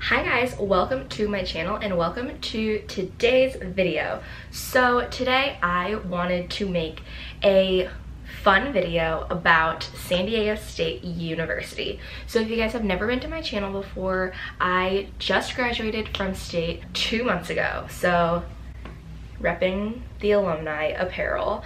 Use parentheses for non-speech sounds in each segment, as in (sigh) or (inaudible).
Hi guys, welcome to my channel and welcome to today's video. So today I wanted to make a fun video about San Diego State University. So if you guys have never been to my channel before, I just graduated from state two months ago. So repping the alumni apparel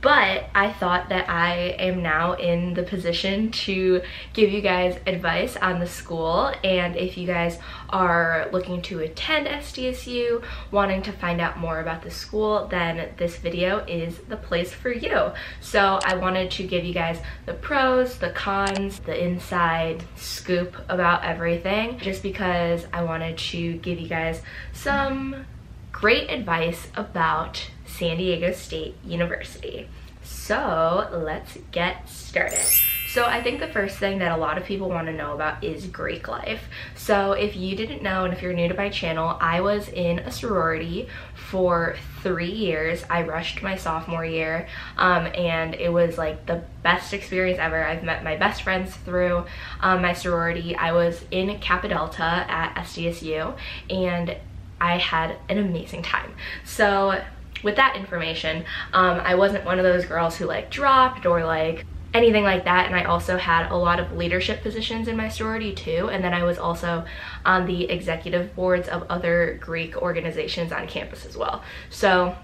but I thought that I am now in the position to give you guys advice on the school and if you guys are looking to attend SDSU, wanting to find out more about the school, then this video is the place for you. So I wanted to give you guys the pros, the cons, the inside scoop about everything just because I wanted to give you guys some great advice about San Diego State University. So let's get started. So I think the first thing that a lot of people want to know about is Greek life. So if you didn't know and if you're new to my channel, I was in a sorority for three years. I rushed my sophomore year um, and it was like the best experience ever. I've met my best friends through um, my sorority. I was in Kappa Delta at SDSU and I had an amazing time. So with that information, um, I wasn't one of those girls who like dropped or like anything like that. And I also had a lot of leadership positions in my sorority too. And then I was also on the executive boards of other Greek organizations on campus as well. So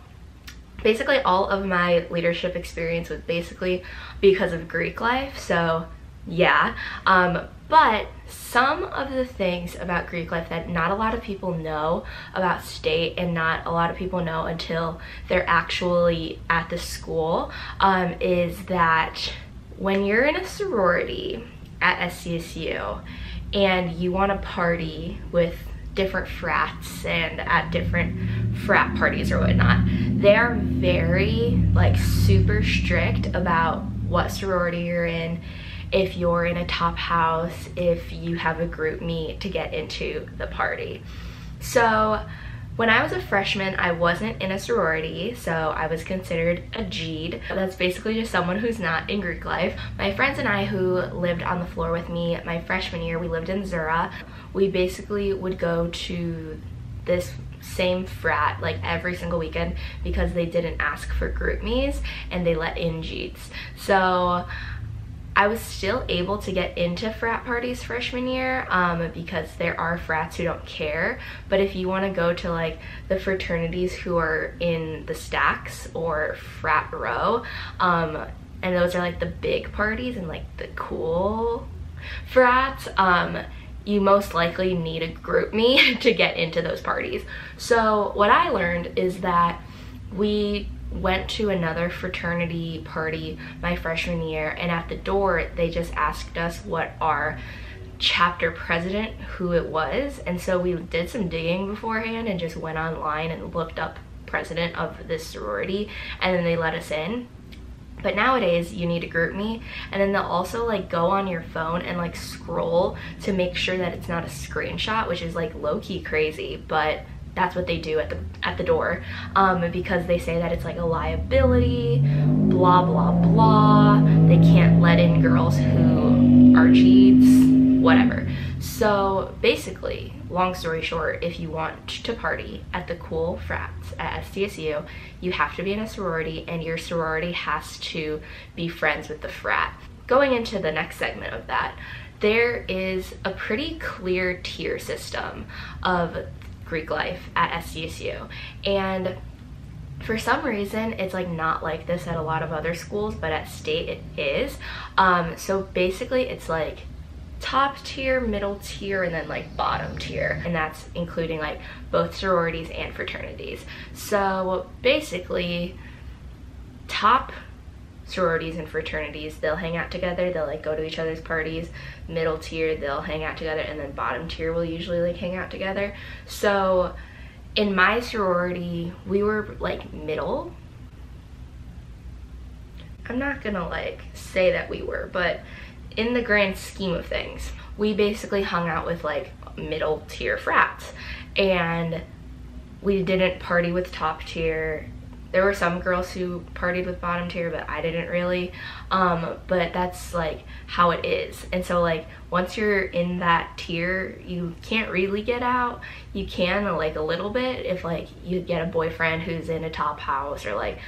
basically all of my leadership experience was basically because of Greek life. So yeah. Um, but some of the things about Greek life that not a lot of people know about state and not a lot of people know until they're actually at the school um, is that when you're in a sorority at SDSU and you want to party with different frats and at different frat parties or whatnot, they're very like super strict about what sorority you're in if you're in a top house, if you have a GroupMe to get into the party. So when I was a freshman, I wasn't in a sorority, so I was considered a GDI. That's basically just someone who's not in Greek life. My friends and I who lived on the floor with me my freshman year, we lived in Zura. We basically would go to this same frat like every single weekend because they didn't ask for GroupMes and they let in GDIs. So I was still able to get into frat parties freshman year um, because there are frats who don't care. But if you want to go to like the fraternities who are in the stacks or frat row, um, and those are like the big parties and like the cool frats, um, you most likely need a GroupMe (laughs) to get into those parties. So what I learned is that we went to another fraternity party my freshman year and at the door they just asked us what our chapter president who it was. And so we did some digging beforehand and just went online and looked up president of this sorority and then they let us in. But nowadays you need to GroupMe, and then they'll also like go on your phone and like scroll to make sure that it's not a screenshot which is like low-key crazy but that's what they do at the at the door um, because they say that it's like a liability, blah, blah, blah. They can't let in girls who are cheats, whatever. So basically, long story short, if you want to party at the cool frats at SDSU, you have to be in a sorority and your sorority has to be friends with the frat. Going into the next segment of that, there is a pretty clear tier system of Greek life at SDSU. And for some reason, it's like not like this at a lot of other schools, but at state it is. Um, so basically it's like top tier, middle tier, and then like bottom tier. And that's including like both sororities and fraternities. So basically top sororities and fraternities they'll hang out together they'll like go to each other's parties. Middle tier they'll hang out together and then bottom tier will usually like hang out together. So in my sorority we were like middle. I'm not gonna like say that we were but in the grand scheme of things we basically hung out with like middle tier frats. And we didn't party with top tier there were some girls who partied with bottom tier, but I didn't really. Um, but that's like how it is. And so like once you're in that tier, you can't really get out. You can like a little bit if like you get a boyfriend who's in a top house or like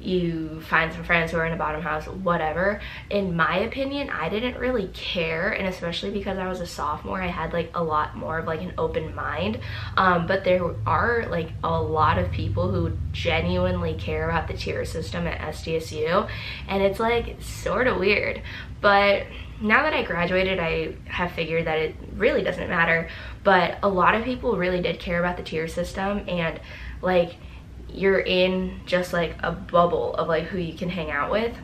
you find some friends who are in a bottom house, whatever. In my opinion, I didn't really care, and especially because I was a sophomore, I had like a lot more of like an open mind. Um, but there are like a lot of people who genuinely care about the tier system at SDSU, and it's like sort of weird. But now that I graduated, I have figured that it really doesn't matter. But a lot of people really did care about the tier system, and like you're in just like a bubble of like who you can hang out with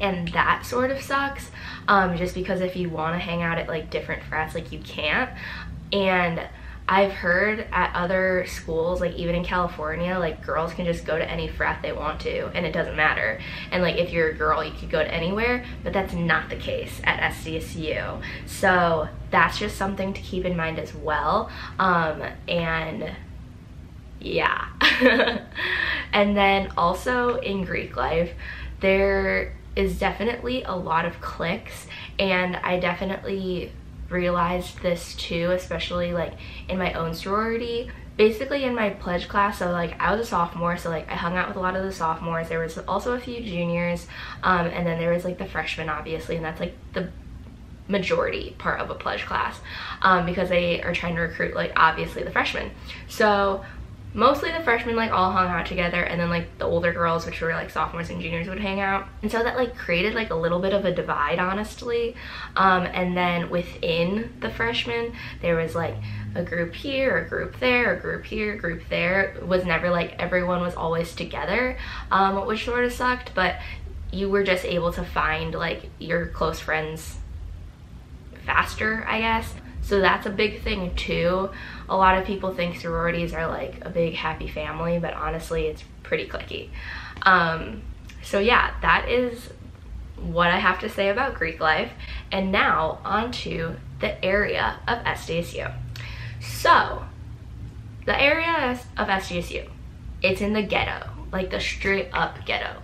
and that sort of sucks um, just because if you want to hang out at like different frats like you can't and I've heard at other schools, like even in California, like girls can just go to any frat they want to and it doesn't matter. And like if you're a girl, you could go to anywhere, but that's not the case at SDSU. So that's just something to keep in mind as well. Um, and yeah. (laughs) and then also in Greek life, there is definitely a lot of cliques and I definitely realized this too, especially like in my own sorority. Basically in my pledge class, so like I was a sophomore, so like I hung out with a lot of the sophomores. There was also a few juniors, um, and then there was like the freshmen obviously, and that's like the majority part of a pledge class um, because they are trying to recruit like obviously the freshmen. So mostly the freshmen like all hung out together and then like the older girls which were like sophomores and juniors would hang out. And so that like created like a little bit of a divide honestly. Um, and then within the freshmen there was like a group here a group there a group here a group there. It was never like everyone was always together um, which sort of sucked but you were just able to find like your close friends faster I guess. So that's a big thing too. A lot of people think sororities are like a big happy family, but honestly it's pretty clicky. Um, so yeah, that is what I have to say about Greek life. And now onto the area of SDSU. So the area of SDSU, it's in the ghetto, like the straight up ghetto.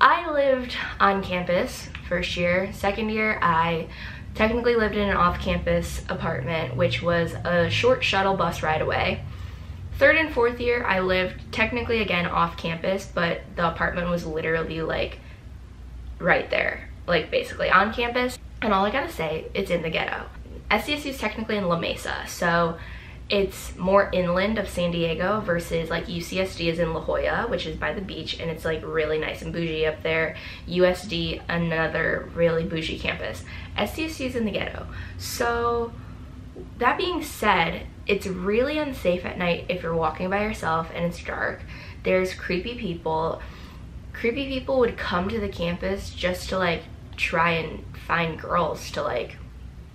I lived on campus first year. Second year, I technically lived in an off-campus apartment, which was a short shuttle bus ride away. Third and fourth year, I lived technically again off campus, but the apartment was literally like right there, like basically on campus. And all I gotta say, it's in the ghetto. SDSU is technically in La Mesa, so it's more inland of San Diego versus like UCSD is in La Jolla, which is by the beach, and it's like really nice and bougie up there. USD, another really bougie campus. SDSU is in the ghetto. So that being said, it's really unsafe at night if you're walking by yourself and it's dark. There's creepy people. Creepy people would come to the campus just to like try and find girls to like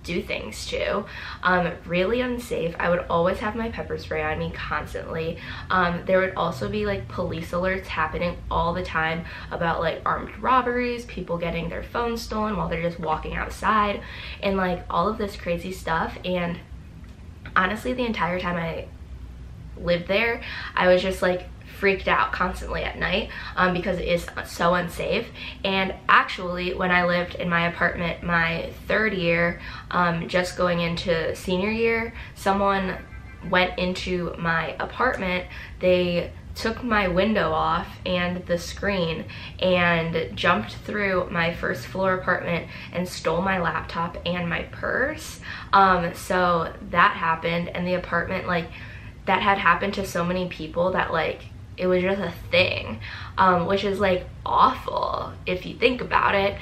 do things to. Um, really unsafe. I would always have my pepper spray on me constantly. Um, there would also be like police alerts happening all the time about like armed robberies, people getting their phones stolen while they're just walking outside and like all of this crazy stuff. And honestly, the entire time I lived there, I was just like freaked out constantly at night um, because it is so unsafe. And actually, when I lived in my apartment my third year, um, just going into senior year, someone went into my apartment. They took my window off and the screen and jumped through my first floor apartment and stole my laptop and my purse. Um, so that happened and the apartment like that had happened to so many people that like it was just a thing, um, which is like awful if you think about it.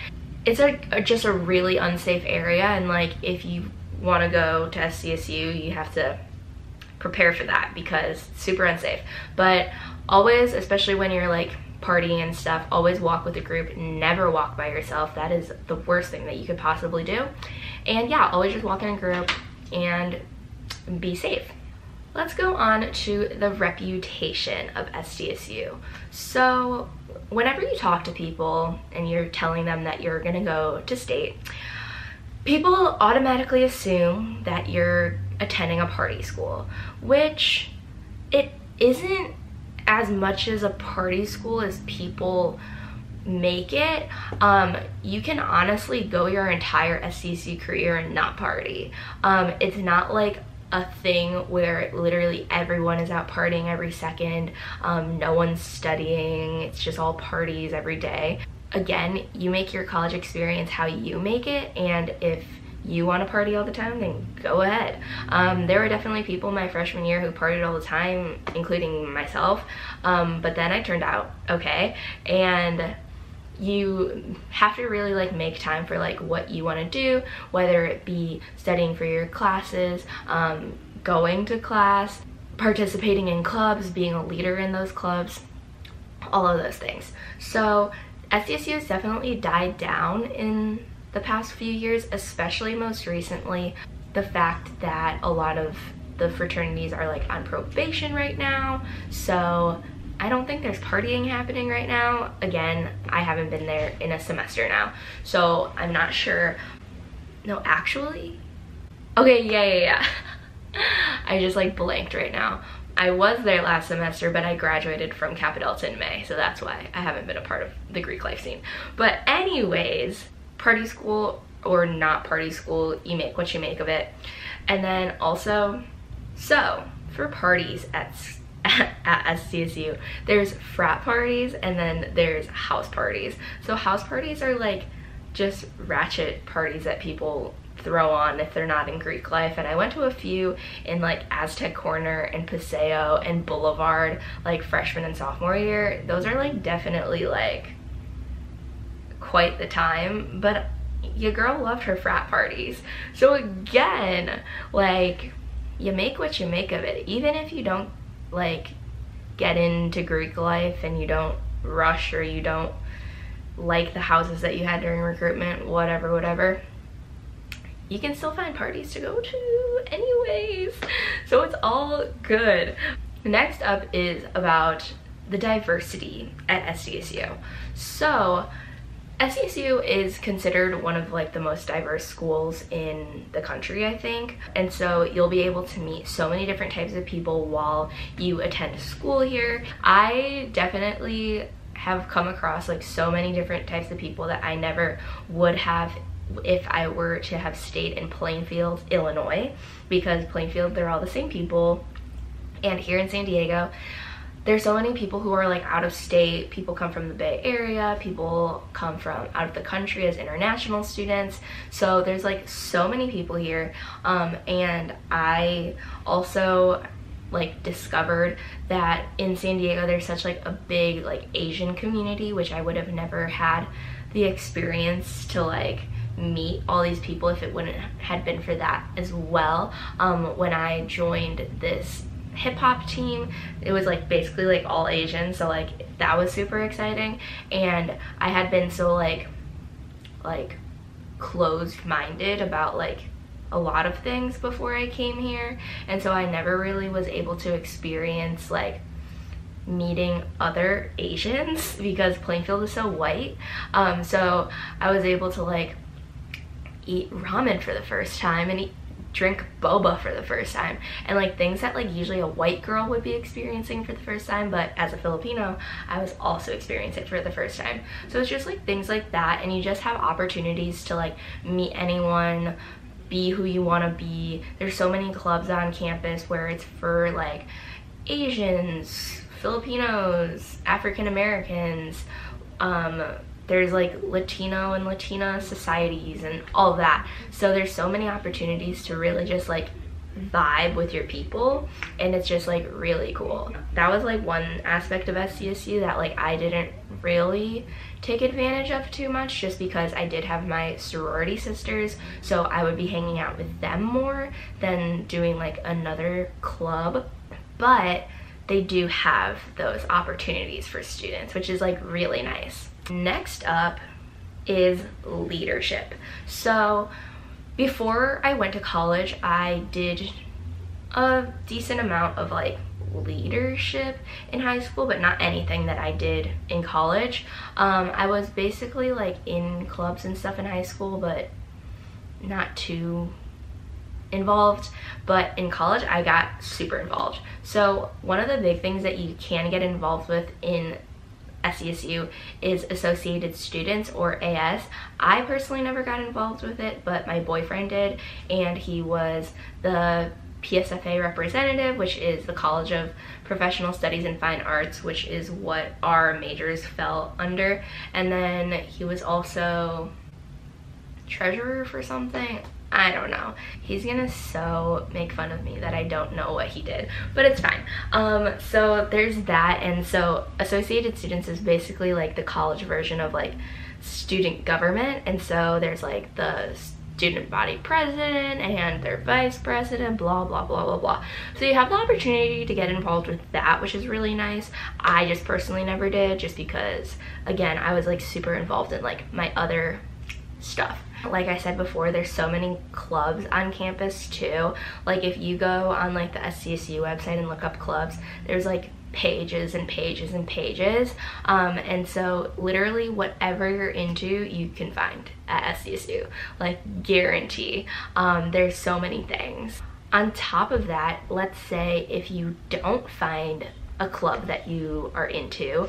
It's a just a really unsafe area and like if you want to go to SDSU, you have to prepare for that because it's super unsafe. But always, especially when you're like partying and stuff, always walk with a group, never walk by yourself. That is the worst thing that you could possibly do. And yeah, always just walk in a group and be safe. Let's go on to the reputation of SDSU. So whenever you talk to people and you're telling them that you're gonna go to state, people automatically assume that you're attending a party school, which it isn't as much as a party school as people make it, um, you can honestly go your entire SCC career and not party. Um, it's not like a thing where literally everyone is out partying every second. Um, no one's studying. It's just all parties every day. Again, you make your college experience how you make it, and if you want to party all the time, then go ahead. Um, there were definitely people my freshman year who partied all the time, including myself, um, but then I turned out okay, and you have to really like make time for like what you want to do whether it be studying for your classes um, going to class participating in clubs being a leader in those clubs all of those things. So SDSU has definitely died down in the past few years especially most recently the fact that a lot of the fraternities are like on probation right now. So I don't think there's partying happening right now. Again, I haven't been there in a semester now, so I'm not sure. No, actually? Okay, yeah, yeah, yeah. (laughs) I just like blanked right now. I was there last semester, but I graduated from Kappa Delta in May, so that's why I haven't been a part of the Greek life scene. But anyways, party school or not party school, you make what you make of it. And then also, so for parties at (laughs) at SDSU. There's frat parties and then there's house parties. So house parties are like just ratchet parties that people throw on if they're not in Greek life. And I went to a few in like Aztec Corner and Paseo and Boulevard like freshman and sophomore year. Those are like definitely like quite the time. But your girl loved her frat parties. So again, like you make what you make of it. Even if you don't like get into Greek life and you don't rush or you don't like the houses that you had during recruitment, whatever, whatever, you can still find parties to go to anyways. (laughs) So it's all good. Next up is about the diversity at SDSU. So SDSU is considered one of like the most diverse schools in the country, I think. And so you'll be able to meet so many different types of people while you attend school here. I definitely have come across like so many different types of people that I never would have if I were to have stayed in Plainfield, Illinois, because Plainfield, they're all the same people. And here in San Diego, there's so many people who are like out of state. People come from the bay area. People come from out of the country as international students. So there's like so many people here. Um, and i also like discovered that in san diego there's such like a big like asian community which i would have never had the experience to like meet all these people if it wouldn't had been for that as well. Um, when I joined this hip hop team. It was like basically like all Asian, so like that was super exciting. And I had been so like like closed minded about like a lot of things before I came here. And so I never really was able to experience like meeting other Asians (laughs) because Plainfield is so white. Um, so I was able to like eat ramen for the first time and eat drink boba for the first time. And like things that like usually a white girl would be experiencing for the first time but as a Filipino I was also experiencing it for the first time. So it's just like things like that and you just have opportunities to like meet anyone be who you want to be. There's so many clubs on campus where it's for like Asians Filipinos African Americans um, there's like Latino and Latina societies and all that. So there's so many opportunities to really just like vibe with your people and it's just like really cool. That was like one aspect of SDSU that like I didn't really take advantage of too much just because I did have my sorority sisters so I would be hanging out with them more than doing like another club but they do have those opportunities for students which is like really nice. Next up is leadership. So before I went to college, I did a decent amount of like leadership in high school, but not anything that I did in college. Um, I was basically like in clubs and stuff in high school, but not too involved, but in college I got super involved. So one of the big things that you can get involved with in SDSU is Associated Students or AS. I personally never got involved with it, but my boyfriend did, and he was the PSFA representative, which is the College of Professional Studies and Fine Arts, which is what our majors fell under. And then he was also treasurer for something. I don't know. He's gonna so make fun of me that I don't know what he did, but it's fine. Um, so there's that, and so Associated Students is basically like the college version of like student government, and so there's like the student body president and their vice president, blah, blah, blah, blah, blah. So you have the opportunity to get involved with that, which is really nice. I just personally never did just because, again, I was like super involved in like my other stuff. Like I said before, there's so many clubs on campus too. Like if you go on like the SDSU website and look up clubs, there's like pages and pages and pages. Um, and so literally whatever you're into, you can find at SDSU, like guarantee. Um, there's so many things. On top of that, let's say if you don't find a club that you are into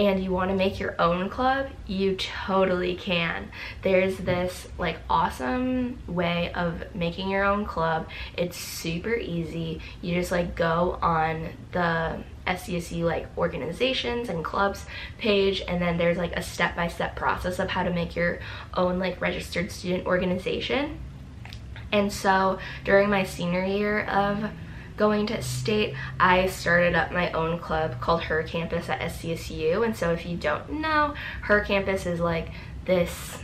and you want to make your own club, you totally can. There's this like awesome way of making your own club. It's super easy. You just like go on the SDSU like organizations and clubs page and then there's like a step-by-step -step process of how to make your own like registered student organization. And so during my senior year of going to state, I started up my own club called Her Campus at SDSU. And so if you don't know, Her Campus is like this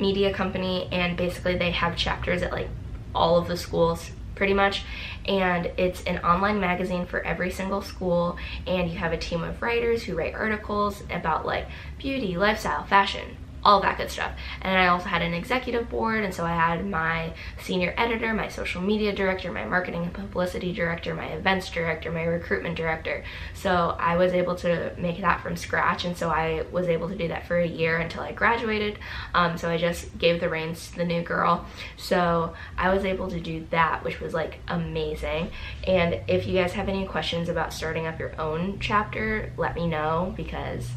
media company and basically they have chapters at like all of the schools pretty much and it's an online magazine for every single school and you have a team of writers who write articles about like beauty, lifestyle, fashion, all that good stuff. And I also had an executive board, and so I had my senior editor, my social media director, my marketing and publicity director, my events director, my recruitment director. So I was able to make that from scratch, and so I was able to do that for a year until I graduated. Um, so I just gave the reins to the new girl. So I was able to do that, which was like amazing. And if you guys have any questions about starting up your own chapter, let me know because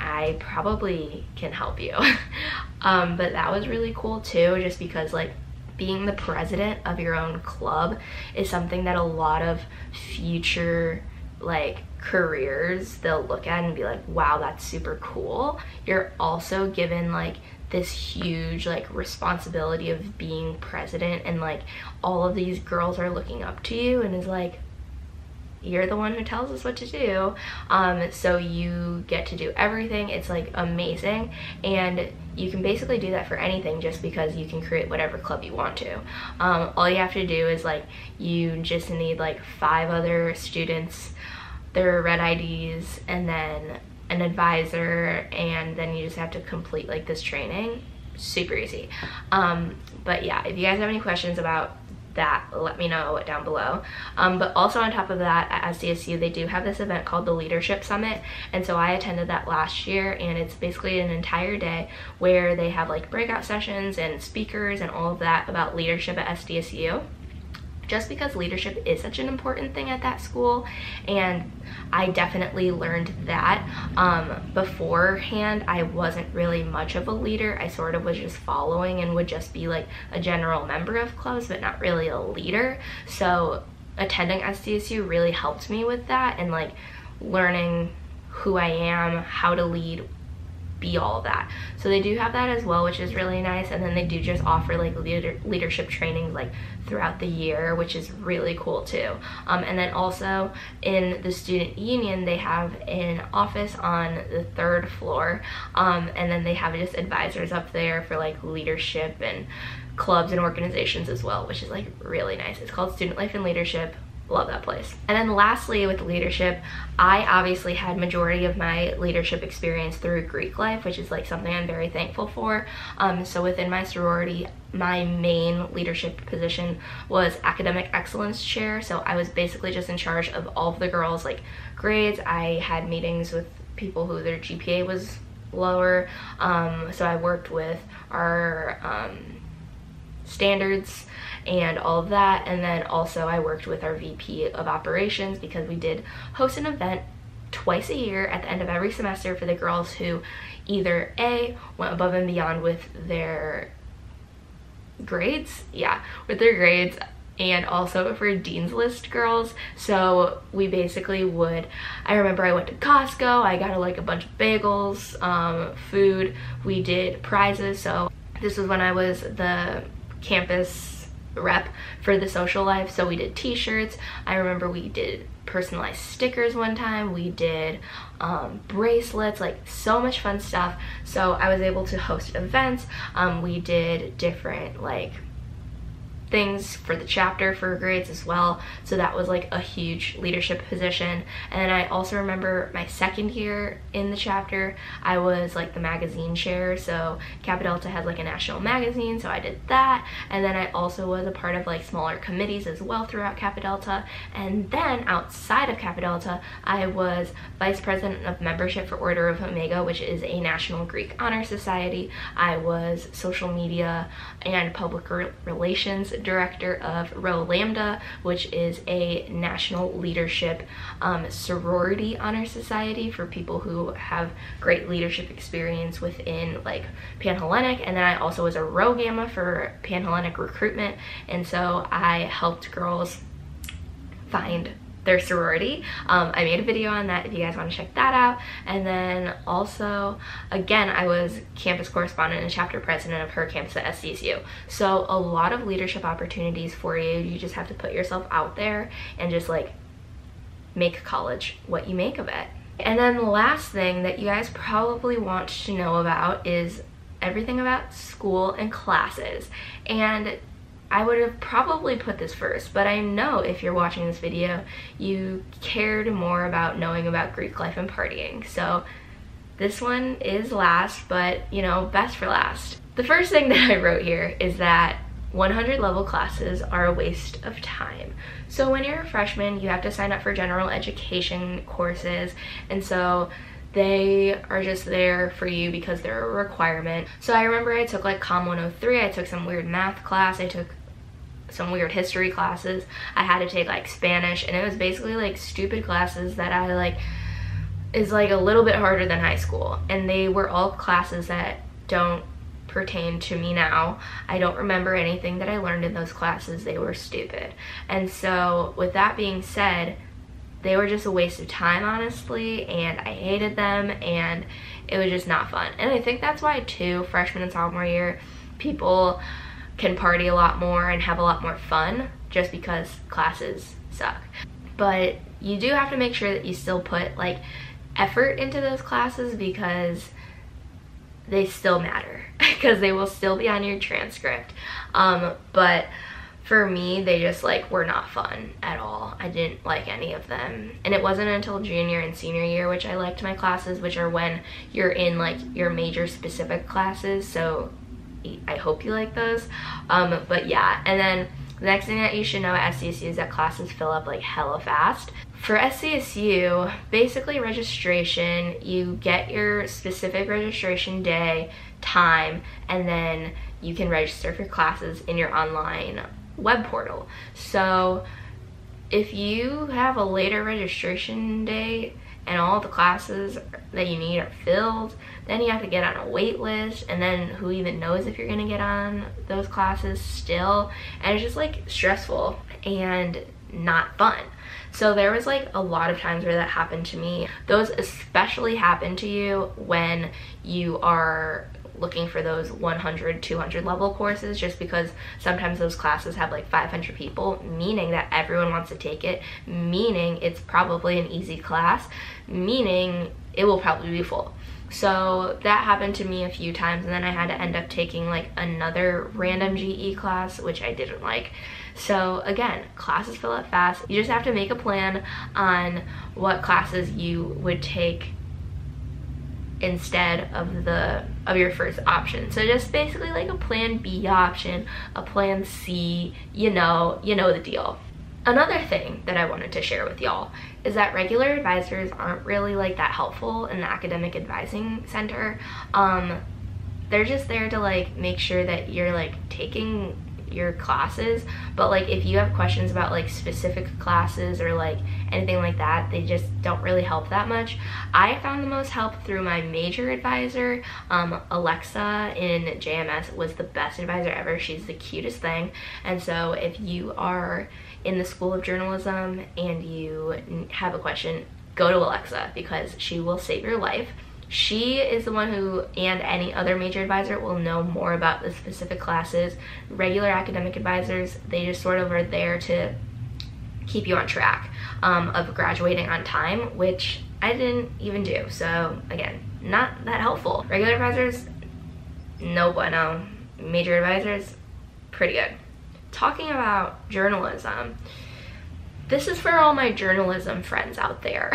I probably can help you. (laughs) um, but that was really cool too, just because like being the president of your own club is something that a lot of future like careers they'll look at and be like wow that's super cool you're also given like this huge like responsibility of being president and like all of these girls are looking up to you and is like you're the one who tells us what to do um, so you get to do everything. It's like amazing. And you can basically do that for anything just because you can create whatever club you want to. Um, all you have to do is like you just need like five other students their red IDs and then an advisor and then you just have to complete like this training. Super easy. Um, but yeah if you guys have any questions about that, let me know down below. Um, but also on top of that, at SDSU, they do have this event called the Leadership Summit. And so I attended that last year and it's basically an entire day where they have like breakout sessions and speakers and all of that about leadership at SDSU just because leadership is such an important thing at that school and I definitely learned that. Um, beforehand, I wasn't really much of a leader. I sort of was just following and would just be like a general member of clubs, but not really a leader. So attending SDSU really helped me with that and like learning who I am, how to lead, be all of that. So they do have that as well, which is really nice. And then they do just offer like leader leadership training like throughout the year, which is really cool too. Um, and then also in the student union, they have an office on the third floor. Um, and then they have just advisors up there for like leadership and clubs and organizations as well, which is like really nice. It's called Student Life and Leadership love that place. And then lastly with leadership, I obviously had majority of my leadership experience through Greek life, which is like something I'm very thankful for. Um, so within my sorority, my main leadership position was academic excellence chair. So I was basically just in charge of all of the girls like grades. I had meetings with people who their GPA was lower. Um, so I worked with our um, standards and all of that. And then also I worked with our VP of operations because we did host an event twice a year at the end of every semester for the girls who either A, went above and beyond with their grades, yeah, with their grades, and also for Dean's List girls. So we basically would, I remember I went to Costco, I got like a bunch of bagels, um, food, we did prizes. So this was when I was the campus rep for the social life. So we did t-shirts. I remember we did personalized stickers one time. We did um, bracelets, like so much fun stuff. So I was able to host events. Um, we did different like things for the chapter for grades as well. So that was like a huge leadership position. And then I also remember my second year in the chapter, I was like the magazine chair. So Kappa Delta had like a national magazine, so I did that. And then I also was a part of like smaller committees as well throughout Kappa Delta. And then outside of Kappa Delta, I was vice president of membership for Order of Omega, which is a national Greek honor society. I was social media and public relations director of Rho Lambda, which is a national leadership um, sorority honor society for people who have great leadership experience within like Panhellenic. And then I also was a Rho Gamma for Panhellenic recruitment. And so I helped girls find their sorority. Um, I made a video on that if you guys want to check that out. And then also, again, I was campus correspondent and chapter president of her campus at SDSU. So a lot of leadership opportunities for you. You just have to put yourself out there and just like make college what you make of it. And then the last thing that you guys probably want to know about is everything about school and classes. And I would have probably put this first, but I know if you're watching this video, you cared more about knowing about Greek life and partying. So this one is last, but you know, best for last. The first thing (laughs) that I wrote here is that 100 level classes are a waste of time. So when you're a freshman, you have to sign up for general education courses, and so they are just there for you because they're a requirement. So I remember I took like COM 103, I took some weird math class, I took some weird history classes. I had to take like Spanish and it was basically like stupid classes that I like is like a little bit harder than high school and they were all classes that don't pertain to me now. I don't remember anything that I learned in those classes. They were stupid. And so with that being said, they were just a waste of time honestly and I hated them and it was just not fun. And I think that's why too freshman and sophomore year people can party a lot more and have a lot more fun just because classes suck. But you do have to make sure that you still put like effort into those classes because they still matter (laughs) because they will still be on your transcript. Um, but for me, they just like were not fun at all. I didn't like any of them. And it wasn't until junior and senior year which I liked my classes, which are when you're in like your major specific classes. So I hope you like those. Um, but yeah, and then the next thing that you should know at SDSU is that classes fill up like hella fast. For SDSU, basically registration, you get your specific registration day, time, and then you can register for classes in your online web portal. So if you have a later registration date and all the classes that you need are filled, then you have to get on a wait list and then who even knows if you're gonna get on those classes still and it's just like stressful and not fun. So there was like a lot of times where that happened to me. Those especially happen to you when you are looking for those 100 200 level courses just because sometimes those classes have like 500 people meaning that everyone wants to take it meaning it's probably an easy class meaning it will probably be full so that happened to me a few times and then I had to end up taking like another random GE class, which I didn't like. So again, classes fill up fast. You just have to make a plan on what classes you would take instead of the of your first option so just basically like a plan b option a plan c you know you know the deal Another thing that I wanted to share with y'all is that regular advisors aren't really like that helpful in the academic advising center. Um, they're just there to like make sure that you're like taking your classes but like if you have questions about like specific classes or like anything like that they just don't really help that much. I found the most help through my major advisor. Um, alexa in jms was the best advisor ever. She's the cutest thing. And so if you are in the school of journalism and you have a question go to alexa because she will save your life she is the one who, and any other major advisor, will know more about the specific classes. Regular academic advisors, they just sort of are there to keep you on track um, of graduating on time, which I didn't even do. So again, not that helpful. Regular advisors, no bueno. Major advisors, pretty good. Talking about journalism, this is for all my journalism friends out there.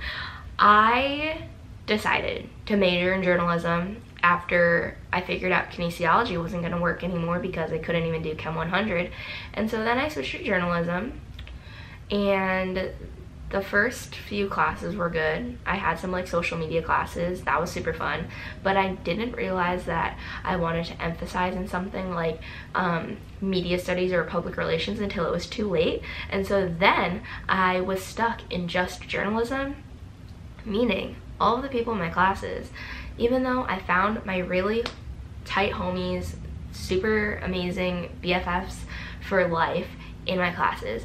(laughs) I decided to major in journalism after I figured out kinesiology wasn't going to work anymore because I couldn't even do Chem 100. And so then I switched to journalism and the first few classes were good. I had some like social media classes, that was super fun, but I didn't realize that I wanted to emphasize in something like um, media studies or public relations until it was too late. And so then I was stuck in just journalism, meaning all of the people in my classes, even though I found my really tight homies, super amazing BFFs for life in my classes,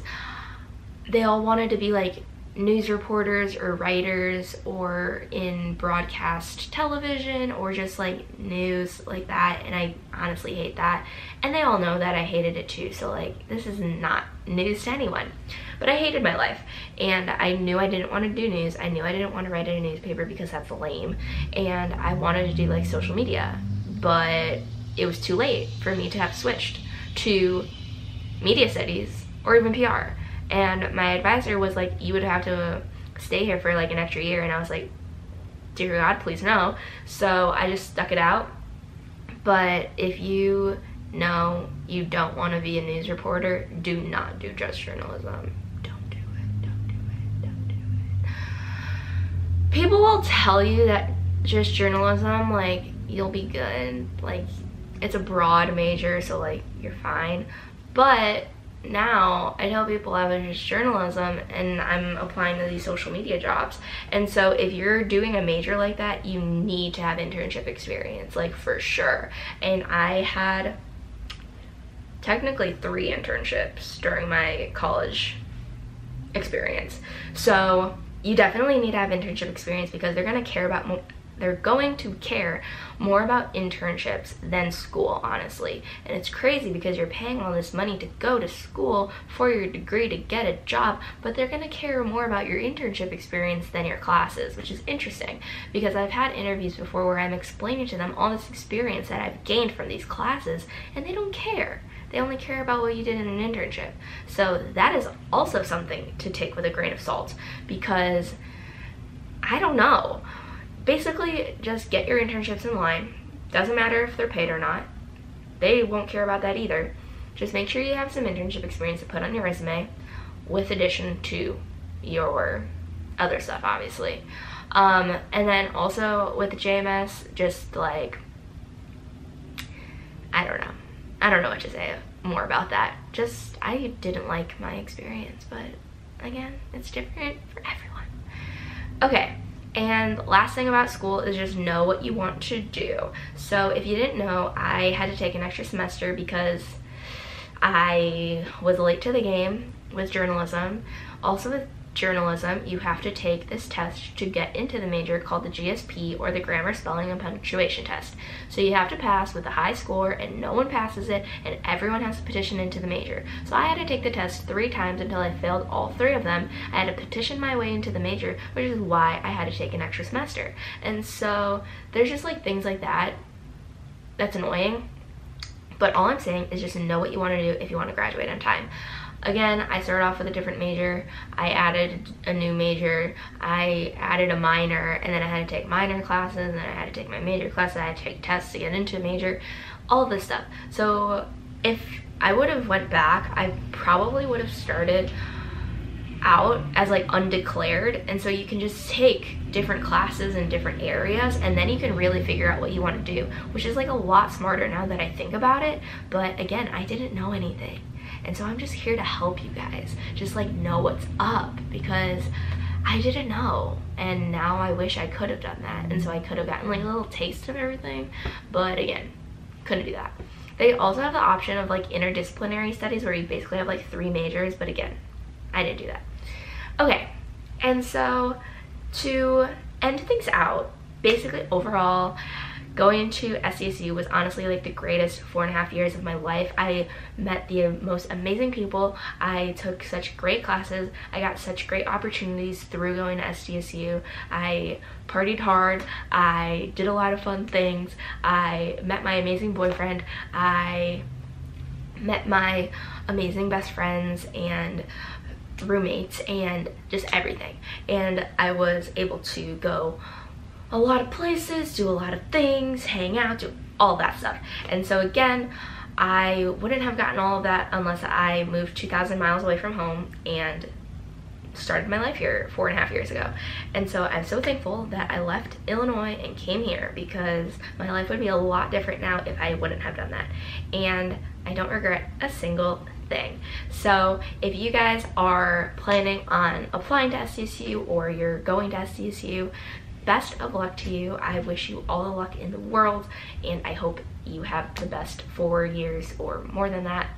they all wanted to be like news reporters or writers or in broadcast television or just like news like that and I honestly hate that. And they all know that I hated it too so like this is not news to anyone but I hated my life and I knew I didn't want to do news I knew I didn't want to write in a newspaper because that's lame and I wanted to do like social media but it was too late for me to have switched to media studies or even PR and my advisor was like, you would have to stay here for like an extra year. And I was like, dear God, please no. So I just stuck it out. But if you know you don't want to be a news reporter, do not do just journalism. People will tell you that just journalism, like, you'll be good. Like, it's a broad major, so like, you're fine. But now I tell people I was just journalism and I'm applying to these social media jobs. And so if you're doing a major like that, you need to have internship experience, like for sure. And I had technically three internships during my college experience. So you definitely need to have internship experience because they're gonna care about they're going to care more about internships than school, honestly. And it's crazy because you're paying all this money to go to school for your degree to get a job, but they're gonna care more about your internship experience than your classes, which is interesting because I've had interviews before where I'm explaining to them all this experience that I've gained from these classes and they don't care. They only care about what you did in an internship. So that is also something to take with a grain of salt because I don't know basically just get your internships in line. Doesn't matter if they're paid or not. They won't care about that either. Just make sure you have some internship experience to put on your resume with addition to your other stuff, obviously. Um, and then also with JMS, just like, I don't know. I don't know what to say more about that. Just, I didn't like my experience, but again, it's different for everyone. Okay, and last thing about school is just know what you want to do. So if you didn't know, I had to take an extra semester because I was late to the game with journalism. Also with journalism, you have to take this test to get into the major called the GSP or the Grammar, Spelling, and Punctuation Test. So you have to pass with a high score and no one passes it and everyone has to petition into the major. So I had to take the test three times until I failed all three of them. I had to petition my way into the major, which is why I had to take an extra semester. And so there's just like things like that that's annoying. But all I'm saying is just know what you want to do if you want to graduate on time. Again, I started off with a different major. I added a new major. I added a minor, and then I had to take minor classes, and then I had to take my major classes. I had to take tests to get into a major, all this stuff. So if I would have went back, I probably would have started out as like undeclared and so you can just take different classes in different areas and then you can really figure out what you want to do which is like a lot smarter now that I think about it but again I didn't know anything and so I'm just here to help you guys just like know what's up because I didn't know. And now I wish I could have done that. And so I could have gotten like a little taste of everything. But again couldn't do that. They also have the option of like interdisciplinary studies where you basically have like three majors. But again I didn't do that. Okay, and so to end things out, basically overall, going into SDSU was honestly like the greatest four and a half years of my life. I met the most amazing people. I took such great classes. I got such great opportunities through going to SDSU. I partied hard. I did a lot of fun things. I met my amazing boyfriend. I met my amazing best friends and roommates and just everything. And I was able to go a lot of places, do a lot of things, hang out, do all that stuff. And so again, I wouldn't have gotten all of that unless I moved 2,000 miles away from home and started my life here four and a half years ago. And so I'm so thankful that I left Illinois and came here because my life would be a lot different now if I wouldn't have done that. And I don't regret a single thing. So if you guys are planning on applying to SDSU or you're going to SDSU, best of luck to you. I wish you all the luck in the world and I hope you have the best four years or more than that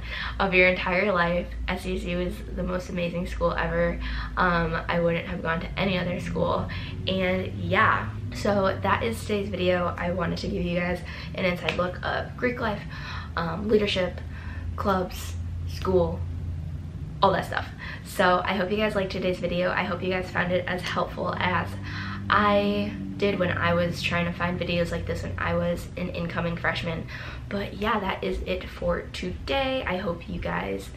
of your entire life. SDSU is the most amazing school ever. Um, I wouldn't have gone to any other school and yeah. So that is today's video. I wanted to give you guys an inside look of Greek life, um, leadership, clubs, school, all that stuff. So I hope you guys liked today's video. I hope you guys found it as helpful as I did when I was trying to find videos like this when I was an incoming freshman. But yeah, that is it for today. I hope you guys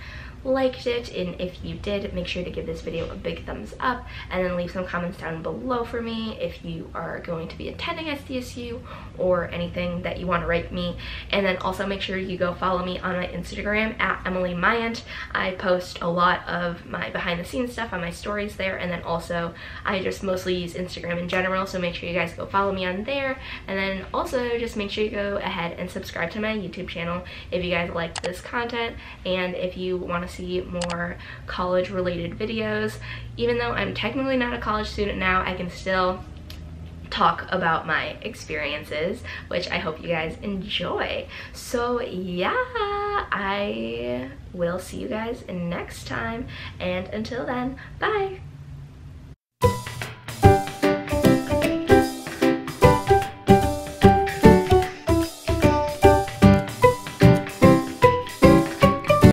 liked it and if you did make sure to give this video a big thumbs up and then leave some comments down below for me if you are going to be attending SDSU or anything that you want to write me and then also make sure you go follow me on my Instagram at Emily Myint. I post a lot of my behind the scenes stuff on my stories there and then also I just mostly use Instagram in general so make sure you guys go follow me on there and then also just make sure you go ahead and subscribe to my YouTube channel if you guys like this content and if you want to see more college related videos. Even though I'm technically not a college student now, I can still talk about my experiences, which I hope you guys enjoy. So yeah, I will see you guys next time. And until then, bye.